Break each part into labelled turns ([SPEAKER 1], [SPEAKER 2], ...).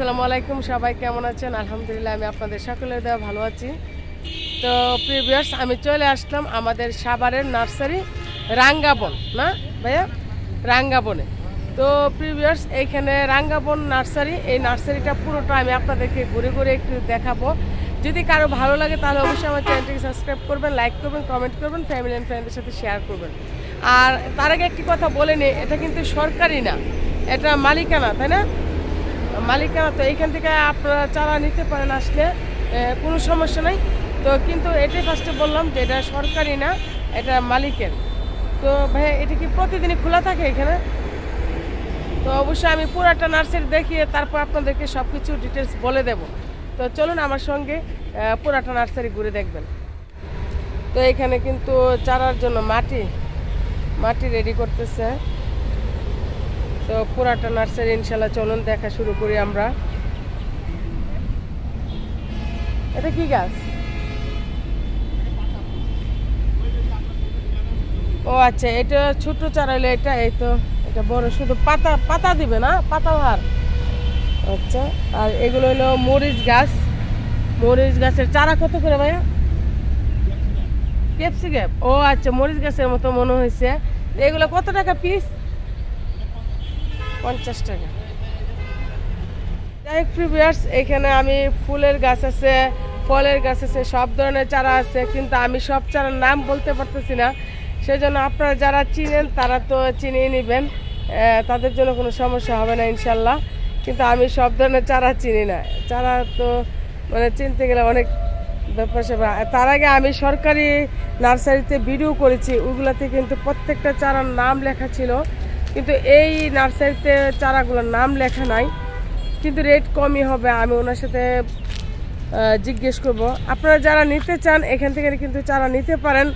[SPEAKER 1] আসসালামু আলাইকুম, সবাই কেমন আছেন? আলহামদুলিল্লাহ, আমি আপনাদের সকলের দেওয়া ভালো আছি। তো প্রিভিয়ার্স আমি চলে আসলাম আমাদের সাভারের নার্সারি রাঙ্গাবন, না ভাইয়া? রাঙ্গাবনে। তো প্রিভিয়ার্স এইখানে রাঙ্গাবন নার্সারি, এই নার্সারিটা পুরোটা আমি আপনাদেরকে ঘুরে ঘুরে একটু দেখাবো। যদি কারও ভালো লাগে, তাহলে অবশ্যই আমার চ্যানেলটিকে সাবস্ক্রাইব করবেন, লাইক করবেন, কমেন্ট করবেন ফ্যামিলি অ্যান্ড ফ্রেন্ডদের সাথে শেয়ার করবেন। আর তার আগে একটি কথা বলে নিই এটা কিন্তু সরকারি না, এটা মালিকানা, তাই না? মালিকানা তো এইখান থেকে আপনারা চারা নিতে পারেন আসলে কোনো সমস্যা নাই। তো কিন্তু এটাই ফার্স্টে বললাম যে এটা সরকারি না, এটা মালিকের। তো ভাই, এটা কি প্রতিদিনই খোলা থাকে এখানে? তো অবশ্যই আমি পুরাটা নার্সারি দেখিয়ে তারপর আপনাদেরকে সব কিছু ডিটেলস বলে দেব। তো চলুন আমার সঙ্গে পুরাটা নার্সারি ঘুরে দেখবেন। তো এখানে কিন্তু চারার জন্য মাটি মাটি রেডি করতেছে। তো পুরাটা নার্সারি ইনশাল্লাহ চলুন, দেখা শুরু করি আমরা। এটা কি গাছ? ও আচ্ছা এটা ছোট চারা এটা, এই তো, এটা বড়, শুধু পাতা পাতা দিবে না? পাতা ভার। আচ্ছা আর এগুলো হলো মরিচ গাছ। মরিচ গাছের চারা কত করে ভাইয়া? ক্যাপসিকাম। ও আচ্ছা মরিচ গাছের মতো মনে হয়েছে। এগুলো কত টাকা পিস? পঞ্চাশ টাকা। যাই প্রিভিয়ার্স এখানে আমি ফুলের গাছ আছে, ফলের গাছ আছে, সব ধরনের চারা আছে, কিন্তু আমি সব চারার নাম বলতে পারতেছি না। সেজন্য আপনারা যারা চিনেন, তারা তো চিনিয়ে নেবেন। তাদের জন্য কোনো সমস্যা হবে না, ইনশাল্লাহ। কিন্তু আমি সব ধরনের চারা চিনি না। চারা তো মানে চিনতে গেলে অনেক ব্যাপার স্যাপার তার আগে আমি সরকারি নার্সারিতে ভিডিও করেছি, ওগুলাতে কিন্তু প্রত্যেকটা চারার নাম লেখা ছিল। কিন্তু এই নার্সারিতে চারাগুলোর নাম লেখা নাই। কিন্তু রেট কমই হবে, আমি ওনার সাথে জিজ্ঞেস করব। আপনারা যারা নিতে চান, এখান থেকে কিন্তু চারা নিতে পারেন।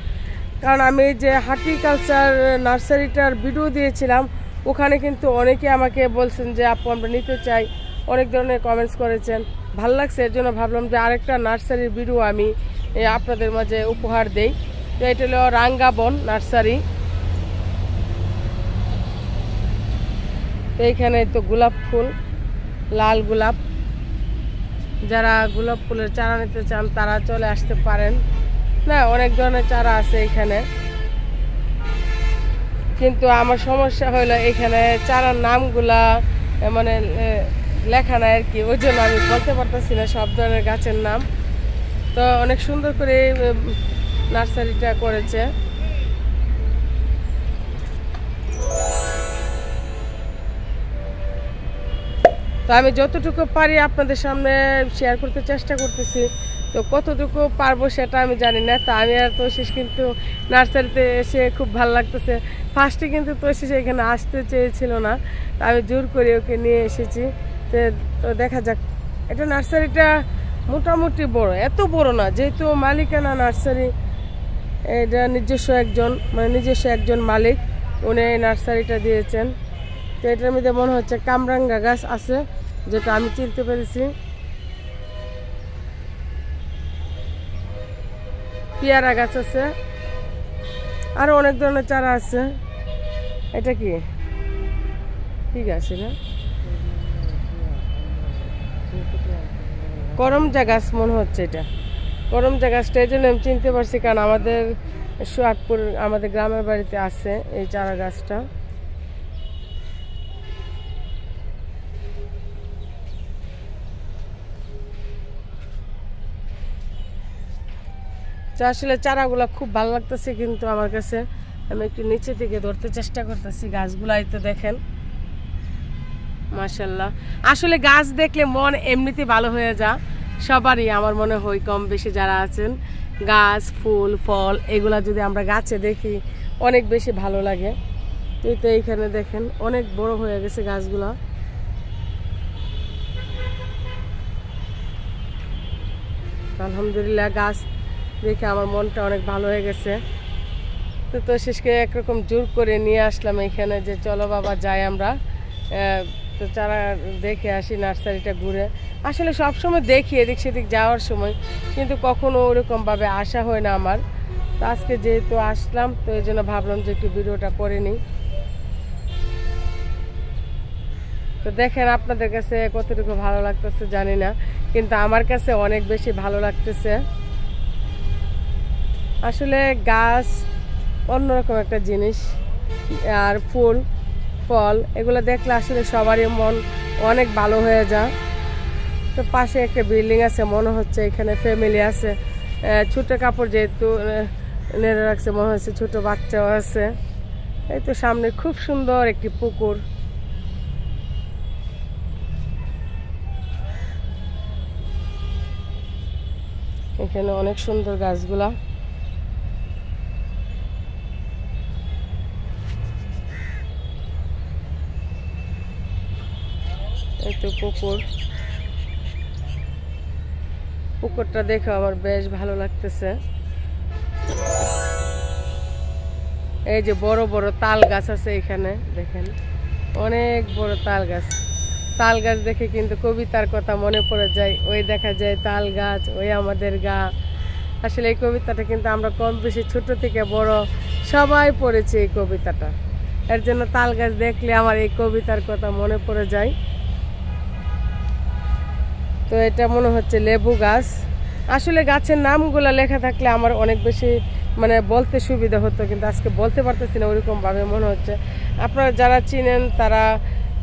[SPEAKER 1] কারণ আমি যে হার্টিকালচার নার্সারিটার ভিডিও দিয়েছিলাম, ওখানে কিন্তু অনেকে আমাকে বলছেন যে, আপু, আমরা নিতে চাই। অনেক ধরনের কমেন্টস করেছেন। ভালো লাগছে, এর জন্য ভাবলাম যে আরেকটা নার্সারির ভিডিও আমি আপনাদের মাঝে উপহার দেই। তো এটা হলো রাঙ্গাবন নার্সারি। তো এইখানে তো গোলাপ ফুল, লাল গোলাপ। যারা গোলাপ ফুলের চারা নিতে চান, তারা চলে আসতে পারেন। না, অনেক ধরনের চারা আছে এখানে কিন্তু আমার সমস্যা হলো এখানে চারার নামগুলা মানে লেখা নাই আর কি। ওই জন্য আমি বলতে পারতেছি না সব ধরনের গাছের নাম। তো অনেক সুন্দর করে নার্সারিটা করেছে। তো আমি যতটুকু পারি আপনাদের সামনে শেয়ার করতে চেষ্টা করতেছি। তো কতটুকু পারব সেটা আমি জানি না, তা আমি আর তোষিস কিন্তু নার্সারিতে এসে খুব ভালো লাগতেছে। ফার্স্টে কিন্তু তোষিস এখানে আসতে চেয়েছিল না, তা আমি জোর করে ওকে নিয়ে এসেছি। তো দেখা যাক। এটা নার্সারিটা মোটামুটি বড়, এত বড় না, যেহেতু মালিকানা নার্সারি, এটা নিজস্ব একজন মানে নিজস্ব একজন মালিক, উনি এই নার্সারিটা দিয়েছেন। তো এটার মধ্যে মনে হচ্ছে কামরাঙ্গা গাছ আছে, যেটা আমি চিনতে পেরেছি। পেয়ারা গাছ আছে। আরও অনেক ধরনের চারা আছে। এটা কি? কি গাছ এটা? করমজা গাছ মনে হচ্ছে এটা। করমজা গাছটা এই জন্য আমি চিনতে পারছি, কারণ আমাদের সোহাগপুর, আমাদের গ্রামের বাড়িতে আছে এই চারা গাছটা। আসলে চারাগুলো খুব ভালো লাগতেছে কিন্তু আমার কাছে। আমি একটু নিচে থেকে ধরতে চেষ্টা করতেছি গাছগুলাই তো দেখেন। মাশাল্লাহ আসলে গাছ দেখলে মন এমনিতে ভালো হয়ে যা সবারই আমার মনে হয় কম বেশি যারা আছেন, গাছ, ফুল, ফল, এগুলা যদি আমরা গাছে দেখি, অনেক বেশি ভালো লাগে। এই তো এইখানে দেখেন, অনেক বড় হয়ে গেছে গাছগুলা। আলহামদুলিল্লাহ গাছ দেখে আমার মনটা অনেক ভালো হয়ে গেছে। তো তো শেষকে একরকম জোর করে নিয়ে আসলাম এখানে যে, চলো বাবা, যাই আমরা। তো চারা দেখে আসি নার্সারিটা ঘুরে। আসলে সব সময় দেখি এদিক সেদিক যাওয়ার সময়, কিন্তু কখনো ওরকমভাবে আসা হয় না আমার। তো আজকে যেহেতু আসলাম, তো এই জন্য ভাবলাম যে একটু ভিডিওটা করে নিই। তো দেখেন আপনাদের কাছে কতটুকু ভালো লাগতেছে জানি না, কিন্তু আমার কাছে অনেক বেশি ভালো লাগতেছে। আসলে গাছ অন্যরকম একটা জিনিস, আর ফুল, ফল, এগুলো দেখলে আসলে সবারই মন অনেক ভালো হয়ে যায়। তো পাশে একটা বিল্ডিং আছে, মনে হচ্ছে এখানে ফ্যামিলি আছে। ছোট কাপড় যেহেতু নেড়ে রাখছে, মনে হচ্ছে ছোট বাচ্চাও আছে। এই তো সামনে খুব সুন্দর একটি পুকুর। এখানে অনেক সুন্দর গাছগুলা। তো পুকুর, পুকুরটা দেখে আমার বেশ ভালো লাগতেছে। এই যে বড় বড় তাল গাছ আছে এখানে, দেখেন। অনেক বড় তাল গাছ। তাল গাছ দেখে কিন্তু কবিতার কথা মনে পড়ে যায়, ওই দেখা যায় তাল গাছ, ওই আমাদের গা। আসলে এই কবিতাটা কিন্তু আমরা কম বেশি ছোট থেকে বড় সবাই পড়েছি এই কবিতাটা। এর জন্য তাল গাছ দেখলে আমার এই কবিতার কথা মনে পড়ে যায়। তো এটা মনে হচ্ছে লেবু গাছ। আসলে গাছের নামগুলো লেখা থাকলে আমার অনেক বেশি মানে বলতে সুবিধা হতো, কিন্তু আজকে বলতে পারতেছি না ওইরকমভাবে মনে হচ্ছে। আপনারা যারা চিনেন তারা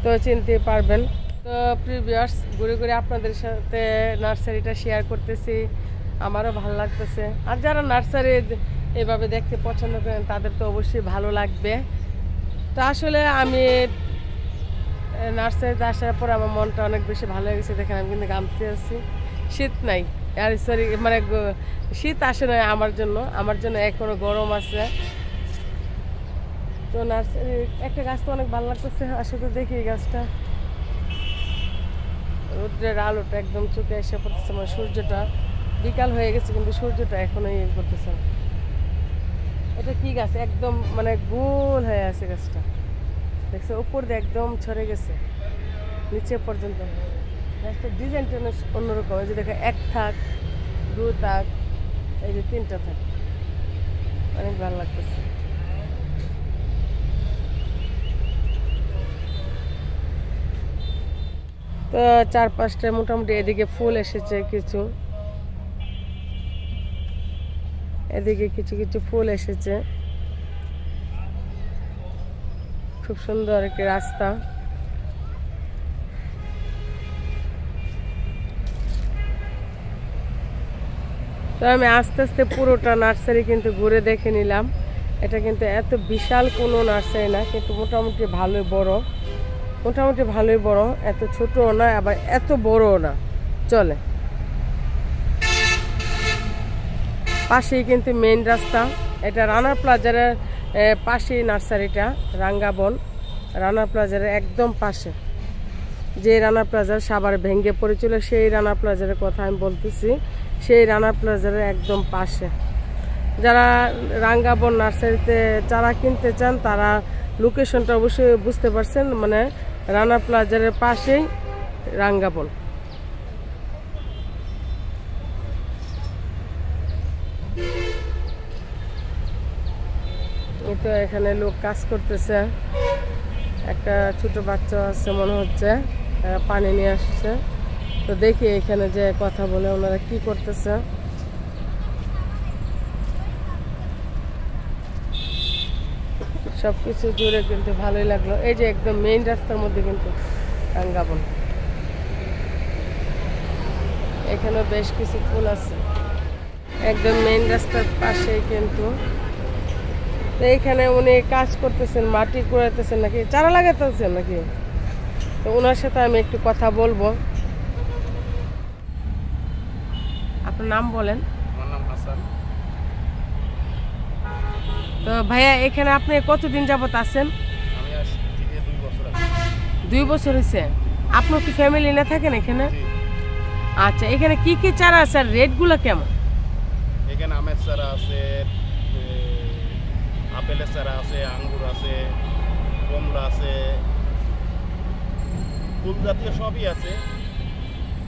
[SPEAKER 1] তো চিনতে পারবেন। তো প্রিভিয়ার্স ঘুরে ঘুরে আপনাদের সাথে নার্সারিটা শেয়ার করতেছি, আমারও ভালো লাগতেছে। আর যারা নার্সারি এভাবে দেখতে পছন্দ করেন, তাদের তো অবশ্যই ভালো লাগবে। তো আসলে আমি নার্সারিতে আসার পর আমার মনটা অনেক বেশি ভালো হয়ে গেছে। দেখেন, আমি কিন্তু গামতে আছি। শীত নাই। আর সরি মানে শীত আসে না আমার জন্য। আমার জন্য এখনও গরম আছে। তো নার্সারি, একটা গাছ তো অনেক ভালো লাগতেছে। আসলে দেখি এই গাছটা। রোদ্রের আলোটা একদম চোখে এসে পড়তেছে। মানে সূর্যটা বিকাল হয়ে গেছে, কিন্তু সূর্যটা এখনও ইয়ে করতেছে। এটা কি গাছ? একদম মানে গোল হয়ে আছে গাছটা। দেখছ, উপর দিয়ে একদম ছড়ে গেছে, নিচে পর্যন্ত। ডিজাইনটা অন্যরকম যে দেখো, এক থাক, দু থাক, এই যে তিনটা থাক। অনেক ভালো লাগতেছে। তো চার পাঁচটা মোটামুটি এদিকে ফুল এসেছে কিছু। এদিকে কিছু কিছু ফুল এসেছে। খুব সুন্দর একটি রাস্তা। তো আমি আস্তে আস্তে পুরোটা নার্সারি কিন্তু ঘুরে দেখে নিলাম। এটা কিন্তু এত বিশাল কোনো নার্সারি না, কিন্তু মোটামুটি ভালোই বড়। মোটামুটি ভালোই বড়, এত ছোটও না, আবার এত বড়ও না। চলে। পাশেই কিন্তু মেইন রাস্তা, এটা রানা প্লাজারের এ, পাশেই নার্সারিটা রাঙ্গাবন রানা প্লাজারের একদম পাশে। যে রানা প্লাজার সাবার ভেঙ্গে পড়েছিল সেই রানা প্লাজারের কথা আমি বলতেছি। সেই রানা প্লাজারের একদম পাশে। যারা রাঙ্গাবন নার্সারিতে চারা কিনতে চান তারা লোকেশনটা অবশ্যই বুঝতে পারছেন। মানে রানা প্লাজারের পাশেই রাঙ্গাবন এই তো এখানে লোক কাজ করতেছে। একটা ছোট বাচ্চা আছে মনে হচ্ছে পানি নিয়ে আসছে। তো দেখি এখানে যে কথা বলে ওনারা কি করতেছে। সব কিছু জুড়ে কিন্তু ভালোই লাগল। এই যে একদম মেইন রাস্তার মধ্যে কিন্তু রাঙ্গাবন এখানেও বেশ কিছু ফুল আছে। একদম মেইন রাস্তার পাশেই কিন্তু তো এইখানে উনি কাজ করতেছেন মাটি কুড়াইতেছেন নাকি চারা লাগাতেছেন নাকি? তো ওনার সাথে আমি একটু কথা বলব। আপনার নাম বলেন।
[SPEAKER 2] আমার নাম হাসান।
[SPEAKER 1] তো ভাইয়া এখানে আপনি কতদিন যাবত আছেন?
[SPEAKER 2] দুই বছর
[SPEAKER 1] হয়েছে আপনার কি ফ্যামিলি না থাকেন এখানে? আচ্ছা এখানে কি কি চারা আছে আর রেটগুলো কেমন?
[SPEAKER 2] এখানে আমের চারা আছে আপেলের চারা আছে আঙ্গুর আছে কমলা আছে ফুল জাতীয় সবই আছে।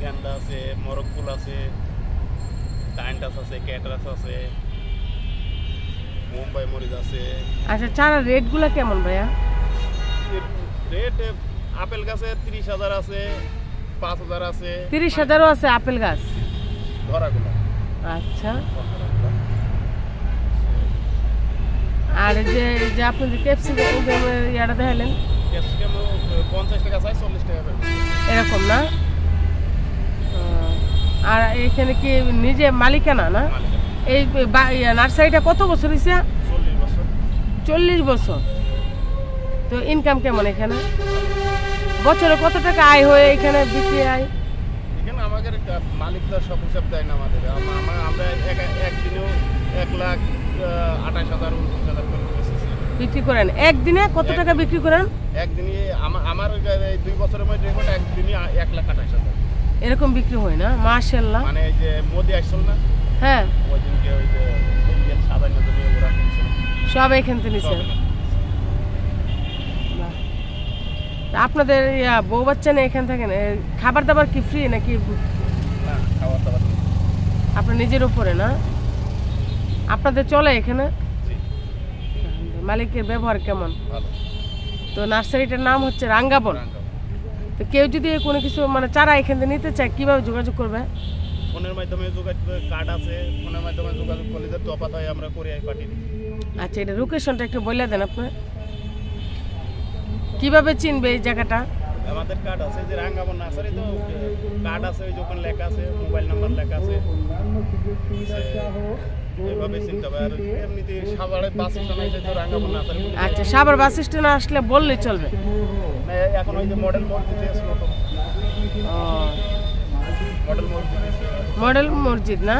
[SPEAKER 2] গেন্দা আছে মরক ফুল আছে টাইনটাস আছে ক্যাটারাস আছে মুম্বাই মরিচ আছে।
[SPEAKER 1] আচ্ছা চারা রেটগুলো কেমন ভাইয়া?
[SPEAKER 2] রেট আপেল গাছে তিরিশ হাজার আছে পাঁচ হাজার আছে।
[SPEAKER 1] তিরিশ হাজারও আছে আপেল গাছ?
[SPEAKER 2] ধরাগুলো।
[SPEAKER 1] আচ্ছা। আর যে যে আপনি যে ক্যাপসিকাম ইয়াটা দেখালেন
[SPEAKER 2] ক্যাপসিকাম পঞ্চাশ টাকা চাই চল্লিশ টাকা করে।
[SPEAKER 1] এরকম না? আর এখানে কি নিজে মালিকানা না? এই নার্সারিটা কত বছর হয়েছে
[SPEAKER 2] চল্লিশ বছর।
[SPEAKER 1] তো ইনকাম কেমন এখানে? বছরে কত টাকা আয় হয়ে এখানে বিক্রি আয়?
[SPEAKER 2] এখানে আমাদের মালিকরা সব হিসাব দেয় না আমাদের। আম- আমরা এক একদিনেও এক লাখ আঠাশ হাজার উনত্রিশ হাজার করে
[SPEAKER 1] বিক্রি করেন। একদিনে কত টাকা বিক্রি করেন?
[SPEAKER 2] একদিনই আমা- আমার দুই বছরের মধ্যে রেকর্ড একদিনই আ- এক লাখ আঠাশ হাজার।
[SPEAKER 1] এরকম বিক্রি হয় না? মাশাল্লাহ
[SPEAKER 2] মানে এই যে মোদি আসছিল না?
[SPEAKER 1] হ্যাঁ।
[SPEAKER 2] ওই দিনকে ওই যে ইন্ডিয়ান ওরা
[SPEAKER 1] সব এখান থেকে তা আপনাদের ইয়া, বউ বাচ্চা নেই এখান থাকেন এ, খাবার দাবার কি ফ্রি নাকি?
[SPEAKER 2] না খাবার দাবার
[SPEAKER 1] আপনার নিজের উপরে না? আপনাদের চলে এখানে? মালিকের ব্যবহার কেমন? তো নার্সারিটার নাম হচ্ছে রাঙ্গাবন। তো কেউ যদি কোনো কিছু মানে চারা এখান থেকে নিতে চায় কীভাবে যোগাযোগ করবে?
[SPEAKER 2] ফোনের মাধ্যমে যোগাযোগ কার্ড আছে ফোনের মাধ্যমে যোগাযোগ করলে যে তফাত হয় আমরা করে পাঠিয়ে দিই।
[SPEAKER 1] আচ্ছা এটা লোকেশনটা একটু বলে দেন আপনি। কীভাবে চিনবে এই জায়গাটা?
[SPEAKER 2] আমাদের কার্ড আছে যে রাঙ্গাবন নার্সারি তো কার্ড আছে ওই যখন লেখা আছে মোবাইল নাম্বার লেখা আছে।
[SPEAKER 1] আচ্ছা সাবার বাস স্ট্যান্ডে আসলে বললেই চলবে।
[SPEAKER 2] এখন ওই যে মডেল মসজিদ মডেল মসজিদ
[SPEAKER 1] মসজিদ না?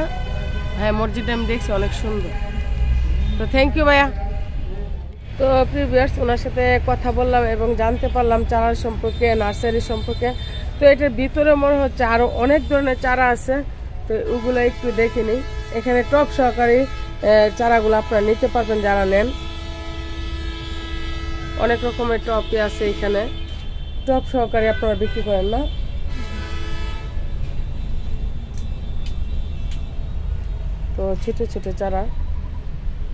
[SPEAKER 1] হ্যাঁ মসজিদটা আমি দেখছি অনেক সুন্দর। তো থ্যাংক ইউ ভাইয়া। তো প্রিভিয়ার্স ওনার সাথে কথা বললাম এবং জানতে পারলাম চারা সম্পর্কে নার্সারি সম্পর্কে। তো এটার ভিতরে মনে হচ্ছে আরও অনেক ধরনের চারা আছে তো ওগুলো একটু দেখে নিই। এখানে টপ সহকারী চারাগুলো আপনারা নিতে পারবেন যারা নেন। অনেক রকমের টপই আছে এখানে। টপ সহকারী আপনারা বিক্রি করেন না। তো ছোট ছোট চারা।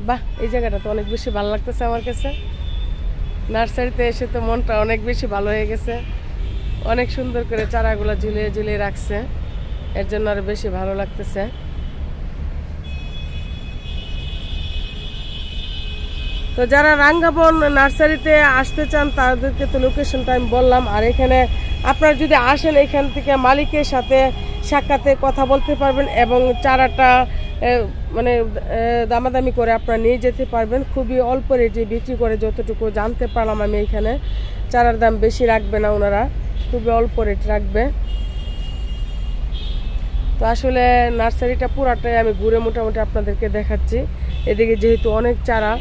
[SPEAKER 1] বাহ, এই জায়গাটা তো অনেক বেশি ভালো লাগতেছে আমার কাছে। নার্সারিতে এসে তো মনটা অনেক বেশি ভালো হয়ে গেছে। অনেক সুন্দর করে চারাগুলো ঝুলিয়ে ঝুলিয়ে রাখছে। এর জন্য আরও বেশি ভালো লাগতেছে। তো যারা রাঙ্গাবন নার্সারিতে আসতে চান, তাদেরকে তো লোকেশনটা আমি বললাম। আর এখানে আপনারা যদি আসেন, এখান থেকে মালিকের সাথে সাক্ষাতে কথা বলতে পারবেন এবং চারাটা মানে দামাদামি করে আপনারা নিয়ে যেতে পারবেন। খুবই অল্প রেটে বিক্রি করে যতটুকু জানতে পারলাম আমি এখানে। চারার দাম বেশি রাখবে না ওনারা, খুবই অল্প রেট রাখবে। তো আসলে নার্সারিটা পুরাটাই আমি ঘুরে মোটামুটি আপনাদেরকে দেখাচ্ছি। এদিকে যেহেতু অনেক চারা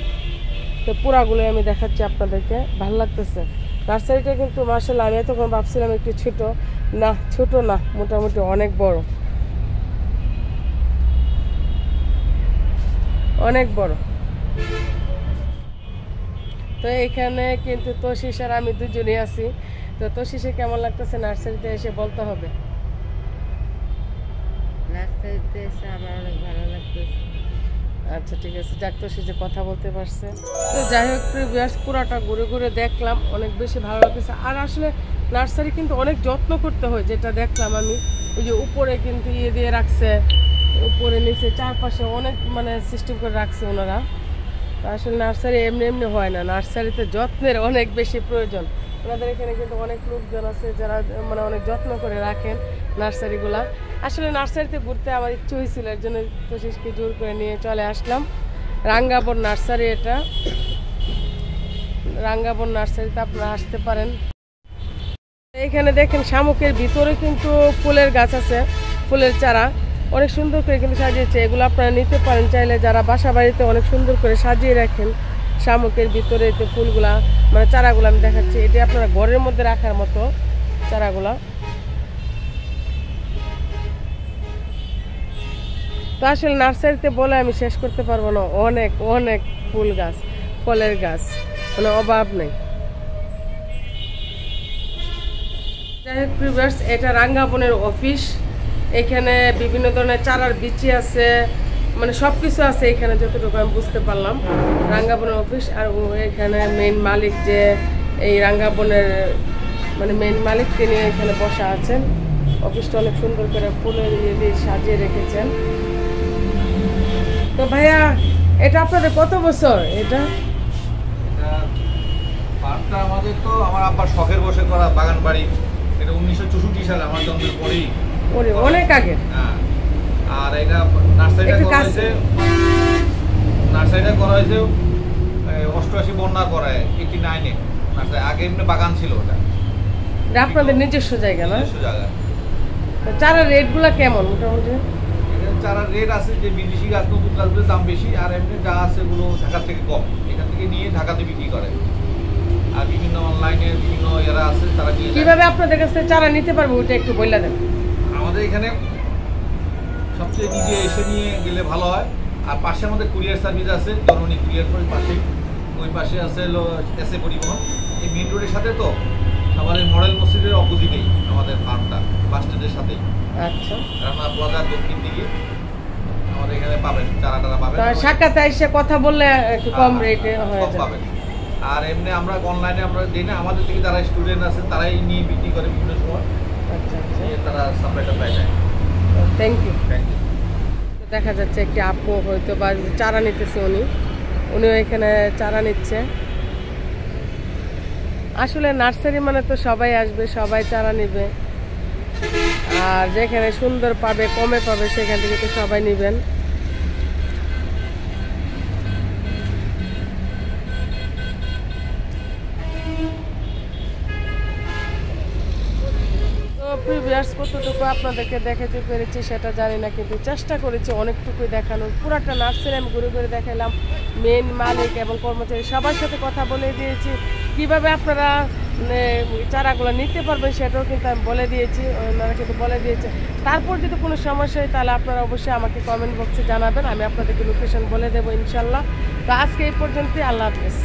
[SPEAKER 1] তো পুরাগুলো আমি দেখাচ্ছি আপনাদেরকে। ভালো লাগতেছে। নার্সারিটা কিন্তু মার্শাল আমি তখন ভাবছিলাম একটু ছোট। না ছোট না, মোটামুটি অনেক বড়। অনেক বড়। তো এখানে কিন্তু তোশিস আর আমি দুজনেই আছি। তো তোশিসে কেমন লাগতেছে? নার্সারিতে এসে বলতে হবে।
[SPEAKER 3] নার্সারিতে এসে আমার অনেক ভালো লাগতেছে।
[SPEAKER 1] আচ্ছা ঠিক আছে, যাক তো সে যে কথা বলতে পারছে। তো যাই হোক প্রিভিয়াস পুরাটা ঘুরে ঘুরে দেখলাম, অনেক বেশি ভালো লাগতেছে। আর আসলে নার্সারি কিন্তু অনেক যত্ন করতে হয়, যেটা দেখলাম আমি। ওই যে উপরে কিন্তু ইয়ে দিয়ে রাখছে, উপরে নিচে চারপাশে অনেক মানে সিস্টেম করে রাখছে ওনারা। আসলে নার্সারি এমনি এমনি হয় না নার্সারিতে যত্নের অনেক বেশি প্রয়োজন। ওনাদের এখানে কিন্তু অনেক লোকজন আছে যারা মানে অনেক যত্ন করে রাখেন নার্সারিগুলা। আসলে নার্সারিতে ঘুরতে আমার ইচ্ছে হয়েছিল, এর জন্য কোশিসকে জোর করে নিয়ে চলে আসলাম। রাঙ্গাবন নার্সারি এটা। রাঙ্গাবন নার্সারিতে আপনারা আসতে পারেন। এখানে দেখেন শামুকের ভিতরে কিন্তু ফুলের গাছ আছে, ফুলের চারা। অনেক সুন্দর করে কিন্তু সাজিয়েছে। এগুলো আপনারা নিতে পারেন, চাইলে যারা বাসা বাড়িতে অনেক সুন্দর করে সাজিয়ে রাখেন। শামুকের ভিতরে যে ফুলগুলা মানে চারাগুলো আমি দেখাচ্ছি, এটি আপনারা ঘরের মধ্যে রাখার মতো চারাগুলা। তো আসলে নার্সারিতে বলে আমি শেষ করতে পারব না, অনেক অনেক ফুল গাছ, ফলের গাছ মানে অভাব নেই। এটা রাঙ্গাবনের অফিস এখানে বিভিন্ন ধরনের চারার বিচি আছে মানে সব কিছু আছে এখানে যতটুকু আমি বুঝতে পারলাম। রাঙ্গাবনের অফিস আর এখানে মেন মালিক যে এই রাঙ্গাবনের মানে মেন মালিক তিনি এখানে বসা আছেন। অফিসটা অনেক সুন্দর করে ফুলের ইয়ে দিয়ে সাজিয়ে রেখেছেন। তো ভাইয়া এটা আপনাদের কত বছর এটা?
[SPEAKER 4] পার্কটা আমাদের তো আমার আব্বার শখের বসে করা বাগান বাড়ি এটা উনিশশো চৌষট্টি সালে আমার জন্মের পরেই
[SPEAKER 1] অনেক আগে
[SPEAKER 4] হ্যাঁ। আর এটা নার্সারিটা করা। হয়েছে নার্সারিটা করা হয়েছে অষ্টআশি বন্যা করায় এইটি নাইনে নার্সারি আগে এমনি বাগান ছিল ওটা।
[SPEAKER 1] এটা আপনাদের নিজস্ব জায়গা না?
[SPEAKER 4] নিজস্ব জায়গায়
[SPEAKER 1] তো চারা রেটগুলো কেমন মোটামুটি?
[SPEAKER 4] চারা রেট আছে যে বিদেশি গাছ নতুন গাছগুলোর দাম বেশি আর এমনি যা আছে এগুলো ঢাকা থেকে কম। এখান থেকে নিয়ে ঢাকাতে বিক্রি করে। আর বিভিন্ন অনলাইনে বিভিন্ন এরা আছে তারা।
[SPEAKER 1] কীভাবে আপনাদের কাছ চারা নিতে পারব ওটা একটু বললে দেন।
[SPEAKER 4] আমাদের এখানে সবচেয়ে নিজে এসে নিয়ে গেলে ভালো হয়। আর পাশে আমাদের কুরিয়ার সার্ভিস আছে জননী কুরিয়ার করে পাশে ওই পাশে আছে হলো এস এ পরিবহন। এই মেন রোডের সাথে তো আমাদের মডেল মসজিদের অপোজিটেই আমাদের ফার্মটা বাস স্ট্যান্ডের সাথেই।
[SPEAKER 1] আচ্ছা।
[SPEAKER 4] রানা প্লাজার দক্ষিণ দিকে। আমাদের এখানে পাবেন চারা টারা পাবেন।
[SPEAKER 1] সাক্ষাতে এসে কথা বললে একটু কম
[SPEAKER 4] হ্যাঁ,
[SPEAKER 1] রেটে হয়ে
[SPEAKER 4] কম পাবেন। আর এমনি আমরা অনলাইনে আমরা দিই না আমাদের থেকে যারা স্টুডেন্ট আছে তারাই নিয়ে বিক্রি করে বিভিন্ন সময়।
[SPEAKER 1] আচ্ছা আচ্ছা।
[SPEAKER 4] তারা সাপ্লাইটা পাই যায়
[SPEAKER 1] থ্যাংক ইউ
[SPEAKER 4] থ্যাংক ইউ
[SPEAKER 1] দেখা যাচ্ছে একটি আপু হয়তো বা চারা নিতেছে উনি। উনিও এখানে চারা নিচ্ছে। আসলে নার্সারি মানে তো সবাই আসবে সবাই চারা নিবে। আর যেখানে সুন্দর পাবে কমে পাবে সেখান থেকে তো সবাই নেবেন। প্রিভিয়াস কতটুকু আপনাদেরকে দেখাতে পেরেছি সেটা জানি না কিন্তু চেষ্টা করেছি অনেকটুকুই দেখানোর। পুরাটা নার্সারি আমি ঘুরে ঘুরে দেখালাম মেন মালিক এবং কর্মচারী সবার সাথে কথা বলে দিয়েছি। কীভাবে আপনারা মানে, চারাগুলো নিতে পারবেন সেটাও কিন্তু আমি বলে দিয়েছি ওনারা কিন্তু বলে দিয়েছে। তারপর যদি কোনো সমস্যা হয় তাহলে আপনারা অবশ্যই আমাকে কমেন্ট বক্সে জানাবেন আমি আপনাদেরকে লোকেশন বলে দেবো ইনশাল্লাহ। তো আজকে এই পর্যন্তই আল্লাহ হাফেজ।